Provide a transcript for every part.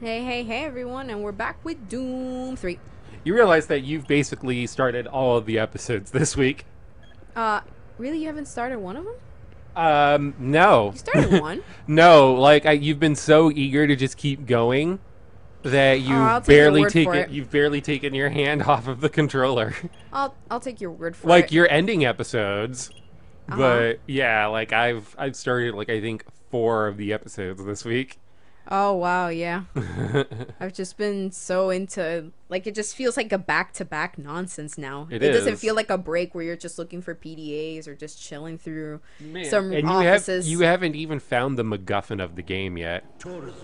Hey, hey, hey, everyone, and we're back with Doom 3. You realize that you've basically started all of the episodes this week. Uh, really, you haven't started one of them? Um, no. You started one. no, like I, you've been so eager to just keep going that you Oh, take your barely take it. it. You've barely taken your hand off of the controller. I'll I'll take your word for it. like it. you're ending episodes, Uh-huh. but yeah, like I've I've started like I think four of the episodes this week. Oh wow, yeah. I've just been so into like it just feels like a back-to-back nonsense now. It doesn't feel like a break where you're just looking for PDAs or just chilling through Man. some and you offices. have you haven't even found the MacGuffin of the game yet.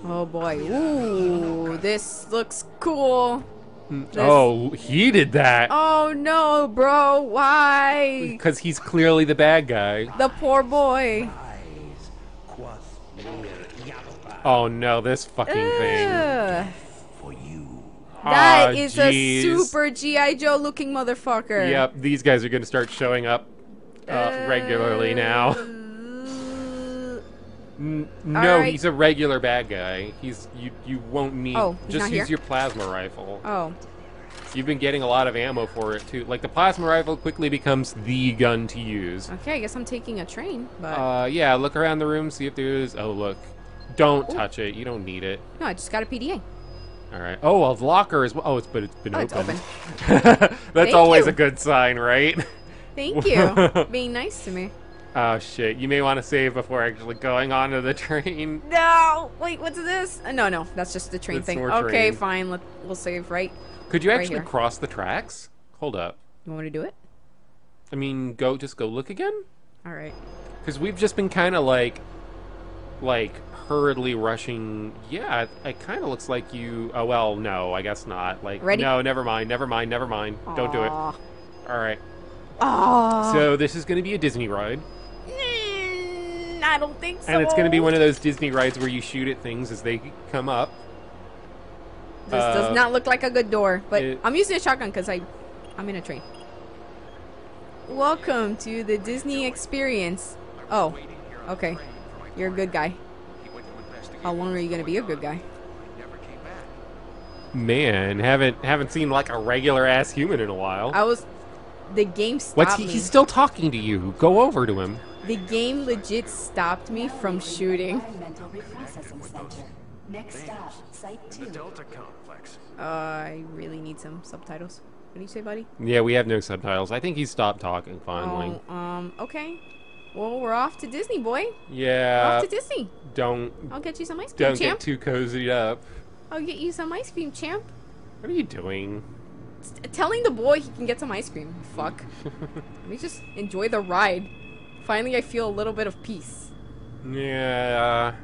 Oh boy. Ooh, this looks cool. Mm, this- Oh, he did that Oh no, bro. Why? because he's clearly the bad guy. The poor boy. Oh no, this fucking thing. Ugh. Aw, That is a super GI Joe looking motherfucker. Yep, these guys are gonna start showing up uh, regularly now. Uh, N- no, Alright. he's a regular bad guy. He's you. You won't need. Oh, he's just not use here? your plasma rifle. Oh, You've been getting a lot of ammo for it too. Like the plasma rifle quickly becomes the gun to use. okay. I guess I'm taking a train, but Uh, yeah, look around the room, see if there's. Oh, look. Don't touch it. You don't need it. no, I just got a PDA. All right. Oh, well, the locker is. Oh, it's but it's been Oh, it's open. That's Thank always you. a good sign, right? Thank you, being nice to me. Oh shit! You may want to save before actually going onto the train. No, wait, what's this? Uh, no, no, that's just the train That's thing. Okay, train. fine. Let, we'll save right. Could you Right actually here. cross the tracks? Hold up. You want me to do it? I mean, go just go look again. All right. Because we've just been kind of like, like hurriedly rushing. Yeah, it, it kind of looks like you. Oh well, no, I guess not. Like, Ready? no, never mind, never mind, never mind. Don't do it. All right. Aw. So this is going to be a Disney ride, Mm, I don't think so. and it's going to be one of those Disney rides where you shoot at things as they come up. This uh, does not look like a good door, but it- I'm using a shotgun because I, I'm in a train. Welcome to the Disney experience. Oh, okay. You're a good guy. How long are you gonna be a good guy? Man, haven't haven't seen like a regular ass human in a while. I was. The game stopped What's he? me. He's still talking to you. Go over to him. the game legit stopped me from shooting. Environmental Reprocessing Center. Next stop, Site 2. Delta complex. Uh, I really need some subtitles. What do you say, buddy? Yeah, we have no subtitles. I think he stopped talking finally. Oh, um, okay. Well, we're off to Disney, boy. Yeah. off to Disney. don't I'll get you some ice cream, don't champ. get too cozied up. I'll get you some ice cream, champ. What are you doing? telling the boy he can get some ice cream. Fuck. Let me just enjoy the ride. Finally, I feel a little bit of peace. Yeah.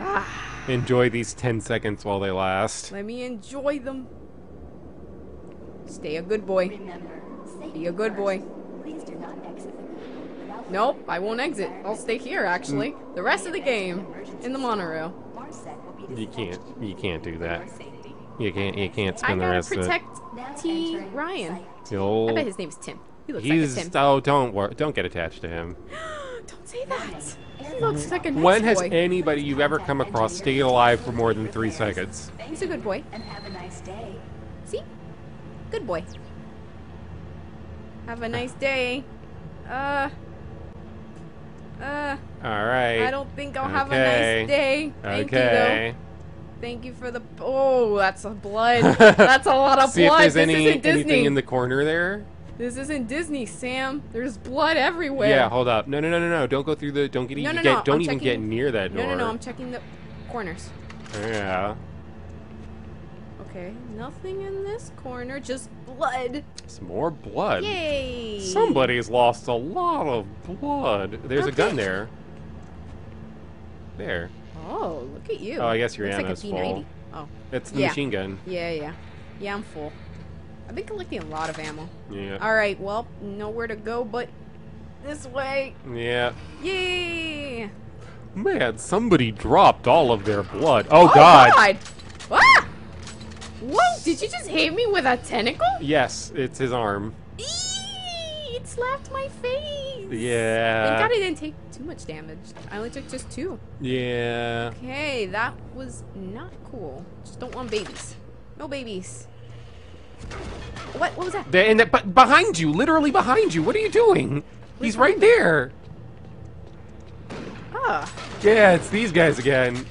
Ah, Enjoy these 10 seconds while they last. let me enjoy them. Stay a good boy. Remember, safety Be a good boy. Please do not exit the vehicle without Nope, I won't exit. I'll stay here, actually. The rest of the game. In the monorail. Marset will be You can't you can't do that. You can't you can't I spend the gotta rest protect Now T. Ryan. Site of it. I bet his name is Tim. He looks He's like a Tim. oh don't wor- don't get attached to him. Don't say that. He looks like a nice When has boy. anybody you've ever come across stayed alive for more than three seconds? He's a good boy. And have a nice day. See? Good boy. Have a nice day. Uh. Uh. All right. I don't think I'll have a nice day. Thank you, though. Thank you for the. Oh, that's a blood. that's a lot of See blood. if there's this any isn't Disney. anything in the corner there. This isn't Disney, Sam. There's blood everywhere. Yeah, hold up. No, no, no, no, no. Don't go through the. Don't get No, no, get. no, Don't I'm even get near that door. No, no, no. I'm checking the corners. Yeah. Okay, nothing in this corner. Just blood. Some more blood. Yay! Somebody's lost a lot of blood. There's a gun there. There. Oh, look at you. Oh, I guess your Looks like a ammo's full. P90. Oh, It's the Yeah. machine gun. yeah, yeah. Yeah, I'm full. I've been collecting a lot of ammo. Yeah. Alright, well, nowhere to go but this way. Yeah. Yay! Man, somebody dropped all of their blood. Oh, God. Ah! Did you just hit me with a tentacle? Yes, it's his arm. Eee! it slapped my face. Yeah. Thank God I didn't take too much damage. I only took just two. Yeah. Okay, that was not cool. Just don't want babies. No babies. What? What was that? They, and that, but behind you, literally behind you. What are you doing? He's right there. Ah, Yeah, it's these guys again.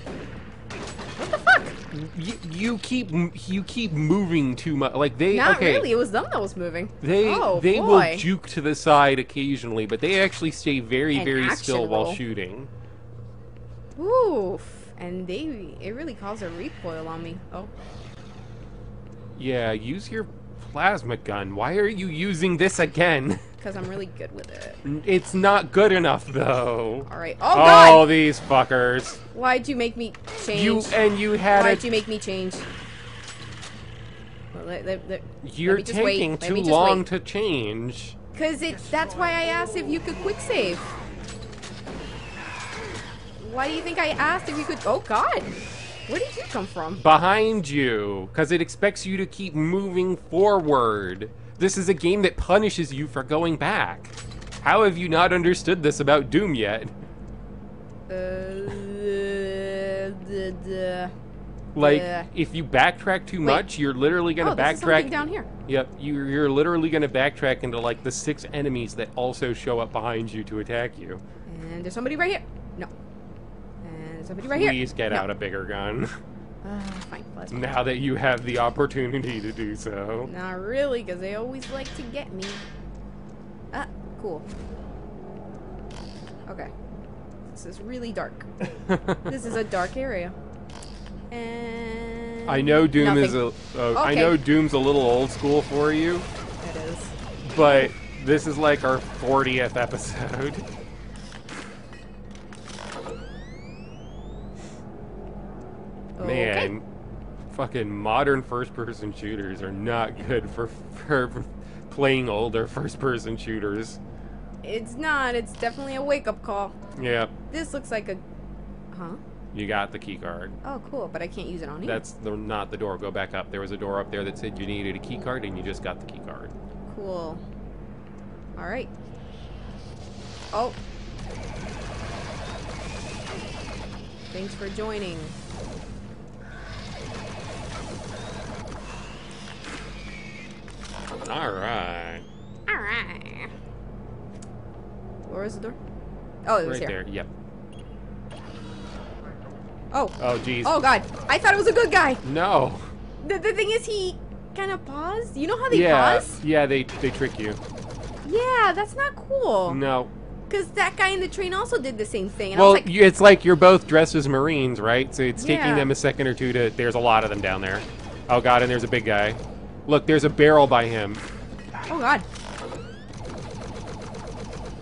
What the fuck? You, you keep you keep moving too much. Like they Not okay. really. It was them that was moving. They oh, they boy. will juke to the side occasionally, but they actually stay very An very still while shooting. Oof. And they it really caused a recoil on me. Oh, Yeah, use your plasma gun. Why are you using this again? because I'm really good with it. It's not good enough though. All right. Oh God! Oh, these fuckers. Why'd you make me change? You and you had Why'd it. you make me change? Well, let, let, let, You're wait. taking too long wait. to change. Cause it's that's why I asked if you could quick save. Why do you think I asked if you could? Oh God, where did you come from? behind you because it expects you to keep moving forward. This is a game that punishes you for going back. How have you not understood this about Doom yet? Uh. Like, if you backtrack too much, you're literally Oh, gonna this is something backtrack. down here. Yep, you, you're literally gonna backtrack into like the six enemies that also show up behind you to attack you. And there's somebody right here. No. And there's somebody right here. Please get No. out a bigger gun Uh, fine. Now that you have the opportunity to do so. Not really, because they always like to get me. Ah, cool. Okay. This is really dark. this is a dark area. And I know Doom is a. nothing. Uh, I know Doom's a little old school for you. It is. but this is like our 40th episode. Oh, okay. Man, fucking modern first-person shooters are not good for, for playing older first-person shooters. It's not. It's definitely a wake-up call. Yeah, This looks like a. Huh? you got the key card. Oh, cool. But I can't use it on you. That's the, not the door. Go back up. There was a door up there that said you needed a key card, and you just got the key card. cool. All right. Oh. Thanks for joining. All right, All right. Where is the door? Oh, it was right here. there. Yep. Oh. Oh, jeez. Oh God! I thought it was a good guy. No. The, the thing is, he kind of paused. You know how they yeah. pause? Yeah. They they trick you. Yeah, that's not cool. No. Because that guy in the train also did the same thing. And Well, I was like, you, it's like you're both dressed as Marines, right? So it's taking Yeah. them a second or two to. There's a lot of them down there. Oh god, and there's a big guy. Look, there's a barrel by him. oh God.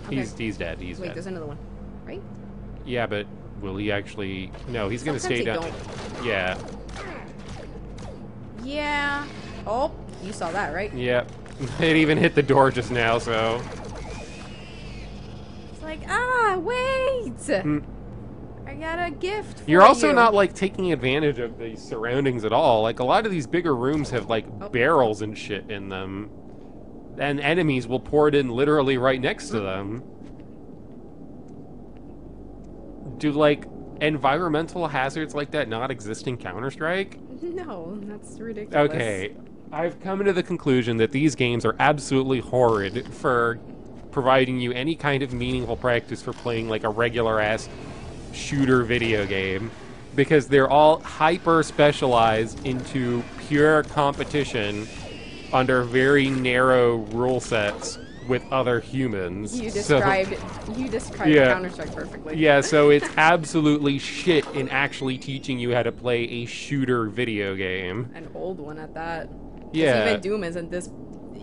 He's Okay. he's dead. He's Wait, dead. there's another one, right? Yeah, but will he actually? No, he's gonna Sometimes stay down. Yeah. Yeah. Oh, you saw that, right? Yep. It even hit the door just now, so. It's like, ah, wait. Mm. Got a gift. For You're also you. not like taking advantage of the surroundings at all. Like a lot of these bigger rooms have like Oh. barrels and shit in them. And enemies will pour it in literally right next to them. Do like environmental hazards like that not exist in Counter Strike? No, that's ridiculous. Okay. I've come to the conclusion that these games are absolutely horrid for providing you any kind of meaningful practice for playing like a regular ass shooter video game because they're all hyper specialized into pure competition under very narrow rule sets with other humans. You So- described you described Yeah. Counter Strike perfectly. yeah, so it's absolutely shit in actually teaching you how to play a shooter video game. An old one at that. Yeah. Even Doom isn't this.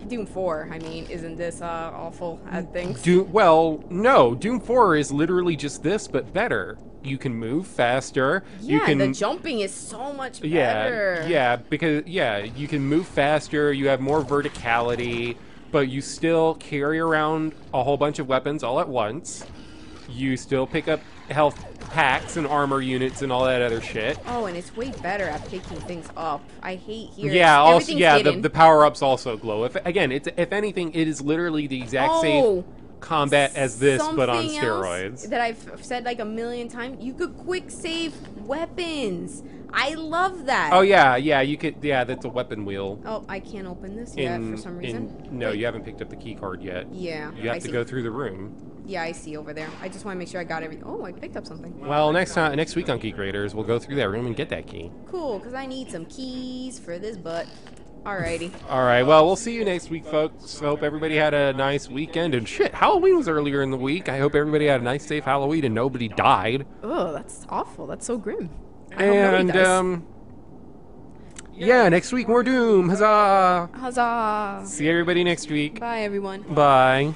Doom 4, I mean, isn't this uh, awful at things? Doom, well, no, Doom 4 is literally just this, but better. You can move faster. yeah, you can, the jumping is so much yeah, better. yeah, because yeah, you can move faster. You have more verticality, but you still carry around a whole bunch of weapons all at once. You still pick up health packs and armor units and all that other shit. Oh, and it's way better at picking things up. I hate here. Yeah, also yeah, the, the power ups also glow. If again, it's if anything, it is literally the exact Oh, same combat as this, but on steroids. That I've said like a million times. You could quick save weapons. I love that. Oh yeah, yeah, you could. Yeah, that's a weapon wheel. Oh, I can't open this yet for some reason. in no, you haven't picked up the key card yet. Yeah. You have I to see. go through the room. Yeah, I see over there. I just want to make sure I got everything. Oh, I picked up something. Well, next time, next week on Geek Raiders, we'll go through that room and get that key. Cool, because I need some keys for this butt. Alrighty. All right. Well, we'll see you next week, folks. Hope everybody had a nice weekend. And shit, Halloween was earlier in the week. I hope everybody had a nice, safe Halloween and nobody died. Oh, that's awful. That's so grim. I hope nobody And um, yeah, next week more Doom. Huzzah! Huzzah! See everybody next week. Bye, everyone. Bye.